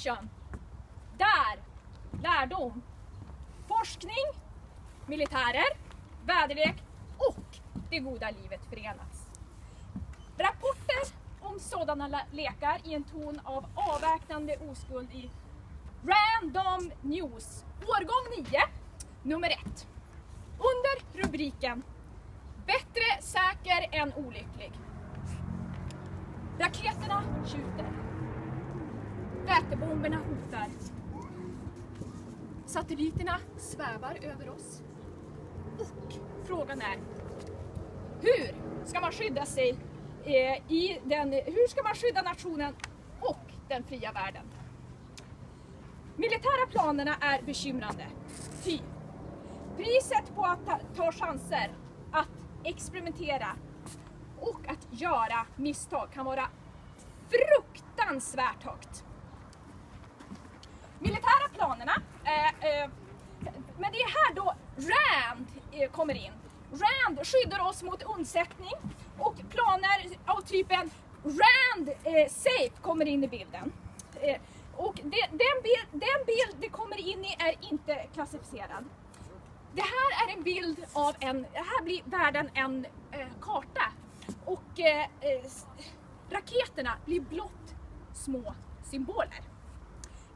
action. Där lärdom, forskning, militärer, väderlek och det goda livet förenas. Rapporter om sådana lekar i en ton av avväpnande oskuld i Random News, årgång 9, nummer 1. Under rubriken Bättre säker än olycklig. Raketerna tjuter. Vätebomberna hotar. Satelliterna svävar över oss. Och frågan är, hur ska man skydda sig eh, i den, hur ska man skydda nationen och den fria världen? Militära planerna är bekymrande. Ty priset på att ta, ta chanser, att experimentera och att göra misstag kan vara fruktansvärt högt. Militära planerna, eh, eh, men det är här då RAND eh, kommer in. RAND skyddar oss mot undsättning och planer av typen RAND eh, Safe kommer in i bilden. Eh, och det, den, bild, den bild det kommer in i är inte klassificerad. Det här är en bild av en, här blir världen en eh, karta och eh, eh raketerna blir blott små symboler.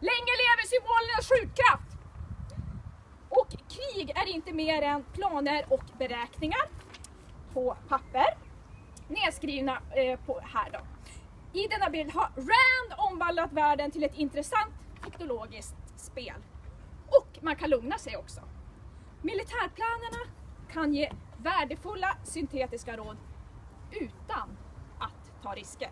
Länge lever symbolernas skjutkraft! Och krig är inte mer än planer och beräkningar på papper nedskrivna eh, på här då. I denna bild har Rand omvandlat världen till ett intressant teknologiskt spel. Och man kan lugna sig också. Militärplanerna kan ge värdefulla syntetiska råd utan att ta risker.